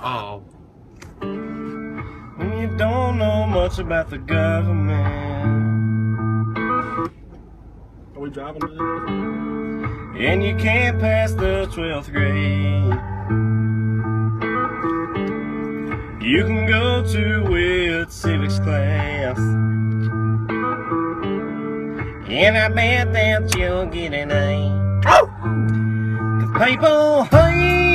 Oh. When you don't know much about the government. Are we driving? And you can't pass the 12th grade. You can go to with civics class. And I bet that you'll get an A. Cause people hate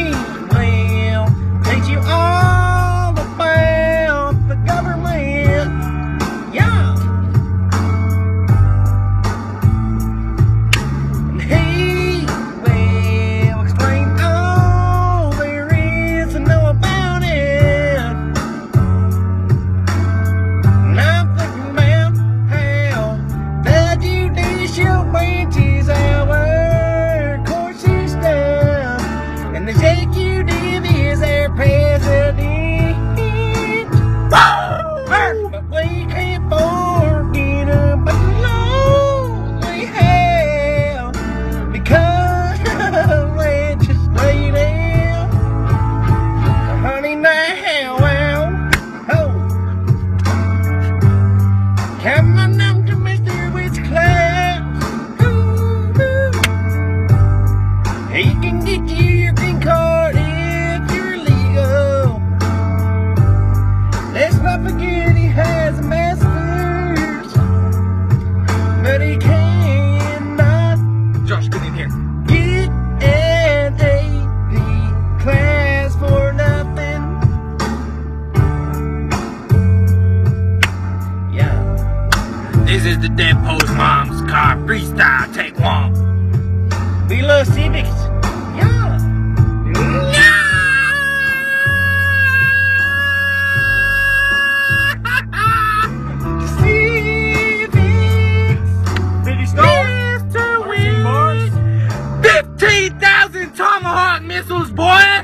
Come on This is the Dead Post Mom's car freestyle. Take one. We love civics. Yeah. Civics. Mr. Witch. 15,000 Tomahawk missiles, boy!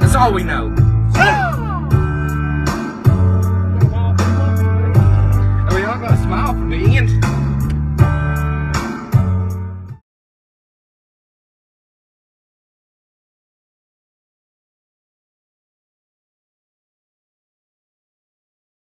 That's all we know.